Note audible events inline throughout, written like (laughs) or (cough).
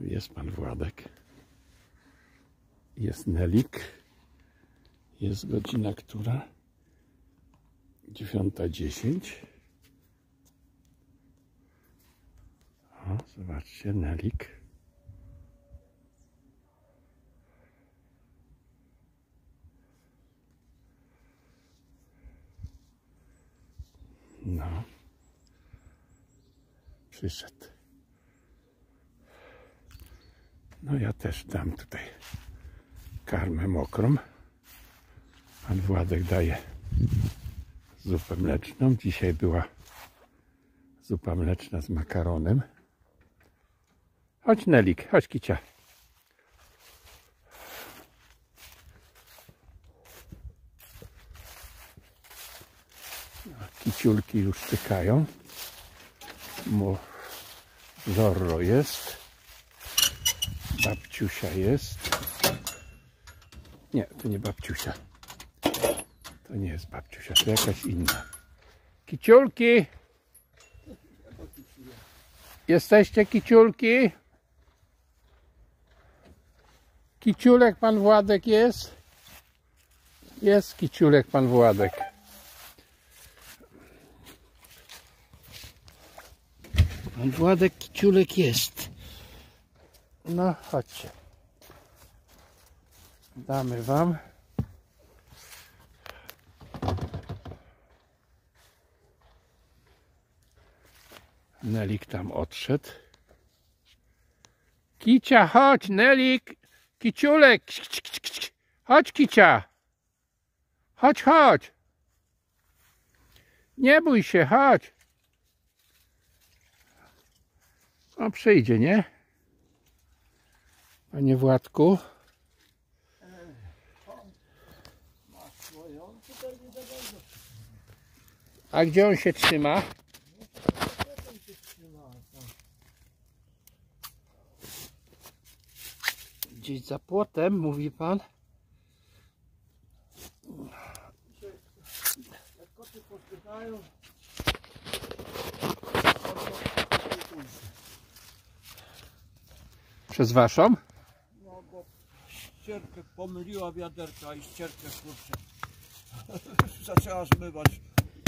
Jest pan Władek. Jest Nelik. Jest godzina która? 9.10. O, zobaczcie, Nelik. No. Przyszedł. No ja też dam tutaj karmę mokrą. Pan Władek daje zupę mleczną. Dzisiaj była zupa mleczna z makaronem. Chodź Nelik, chodź Kicia. Kiciulki już czekają. Mo Zorro jest. Babciusia jest. Nie, to nie babciusia. To nie jest babciusia, to jakaś inna. Kiciulki! Jesteście kiciulki? Kiciulek pan Władek jest? Jest kiciulek pan Władek. Pan Władek kiciulek jest. No, chodźcie. Damy wam. Nelik tam odszedł. Kicia, chodź, Nelik. Kiciulek. Chodź, Kicia. Chodź, chodź. Nie bój się, chodź. O, przyjdzie, nie? Panie Władku. A gdzie on się trzyma? Gdzieś za płotem, mówi pan. Przez waszą? No bo ścierkę pomyliła wiaderka i ścierkę kurczę. (laughs) Zaczęła zmywać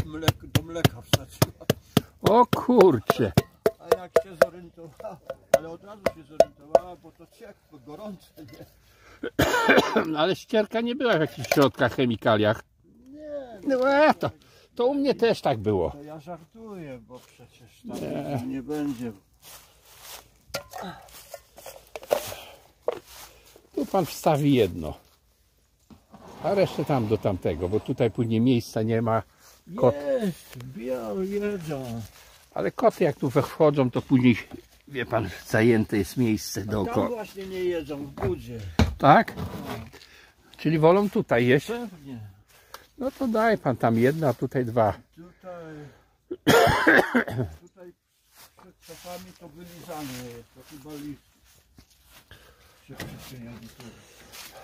mleko, do mleka wsadziła. O kurcze. A jak się zorientowała, ale od razu się zorientowała, bo to ciekło, gorące, nie? No, (coughs) Ale ścierka nie była w jakichś środkach, chemikaliach. Nie, No e, to, to u mnie też tak było. to ja żartuję, bo przecież tam nie będzie. Tu pan wstawi jedno. A resztę tam do tamtego, bo tutaj później miejsca nie ma. Kot. Jest, biał, jedzą. Ale koty jak tu wchodzą, to później, wie pan, zajęte jest miejsce Tam dookoła. właśnie nie jedzą w budzie. Tak? Czyli wolą tutaj jeść? Pewnie. No to daj pan tam jedno, a tutaj dwa. Tutaj, (coughs) tutaj przed szafami to wylizane jest, to chyba list się przyczynia do tego.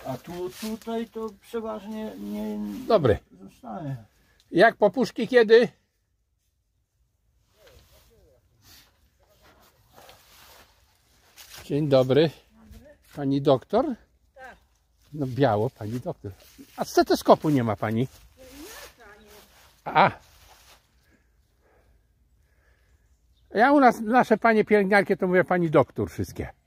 A tu, tutaj to przeważnie nie Dobry. zostaje. Jak popuszki kiedy? Dzień dobry. Pani doktor? Tak. No biało, pani doktor. A stetoskopu nie ma pani? A. Ja u nas, nasze panie pielęgniarki to mówię pani doktor wszystkie.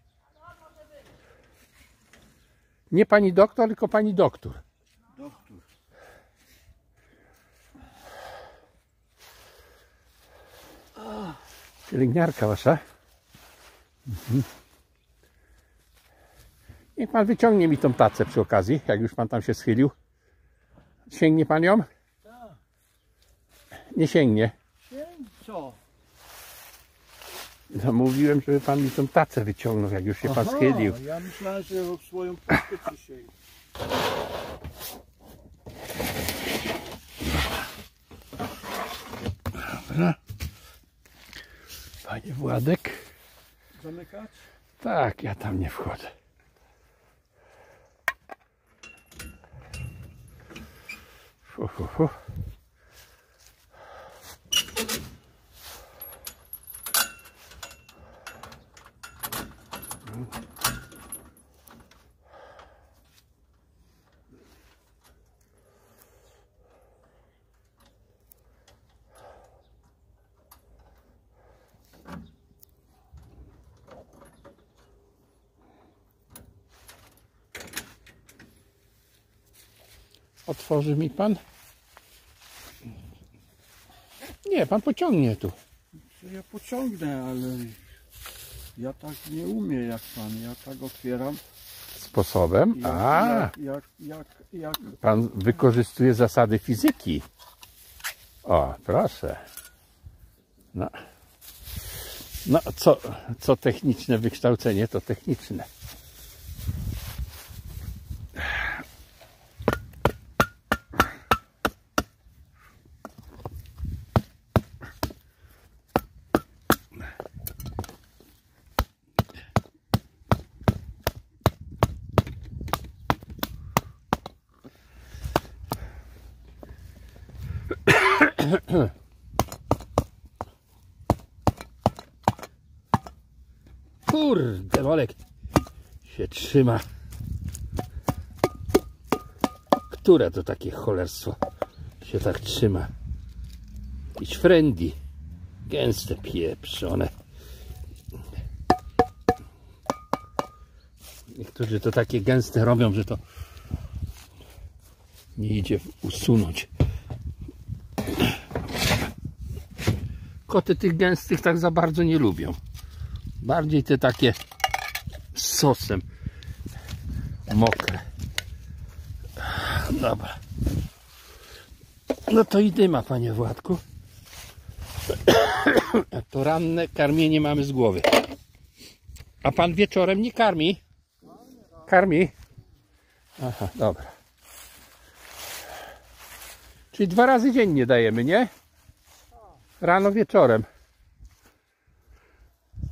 Nie pani doktor, tylko pani doktor. Doktor. Pielęgniarka wasza. Mhm. Niech pan wyciągnie mi tą tacę przy okazji, jak już pan tam się schylił. Sięgnie pan ją? Tak. Nie sięgnie. Co? No, mówiłem, żeby pan mi tą tacę wyciągnął, jak już się pan Aha, schylił. Ja myślałem, że o swoją puszkę przysięgł. Dobra. Panie Władek. Zamykać? Tak, ja tam nie wchodzę. Fu, fu, fu. Otworzy mi pan? Nie, pan pociągnie tu. Ja pociągnę, ale ja tak nie umiem jak pan. Ja tak otwieram. Sposobem? Jak, A, jak, jak, jak, jak pan wykorzystuje zasady fizyki. O, proszę. No, no co, co techniczne wykształcenie, to techniczne. (coughs) Kurde, Olek się trzyma. Które to takie cholerstwo się tak trzyma? Jakiś friendly. Gęste pieprzone. Niektórzy to takie gęste robią, że to nie idzie usunąć. Koty tych gęstych tak za bardzo nie lubią. Bardziej te takie z sosem mokre. Dobra. No to i dyma, panie Władku. To ranne karmienie mamy z głowy. A pan wieczorem nie karmi? Karmi? Aha, dobra. Czyli dwa razy dziennie dajemy, nie? Rano wieczorem.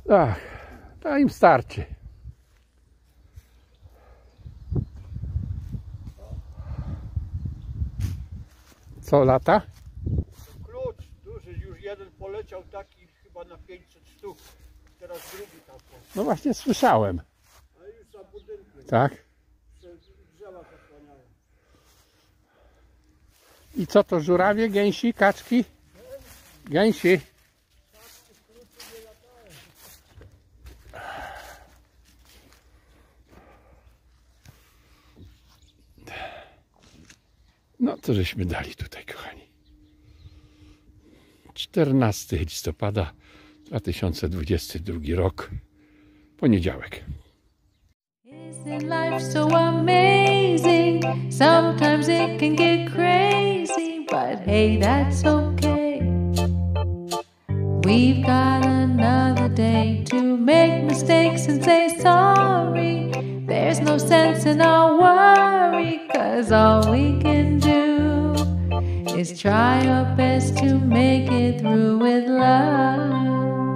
Tak, to im starczy. Co lata? klucz duży, już jeden poleciał taki chyba na 500 sztuk. Teraz drugi tam po. No właśnie słyszałem. A już za budynkiem Tak. się drzewa zasłaniają. I co to żurawie, gęsi, kaczki? Gęsi. No to żeśmy dali tutaj, kochani. 14 listopada 2022 rok. Poniedziałek. Isn't life so amazing? Sometimes it can get crazy, but hey, that's okay. We've got another day to make mistakes and say sorry. There's no sense in our worry, cause all we can do is try our best to make it through with love.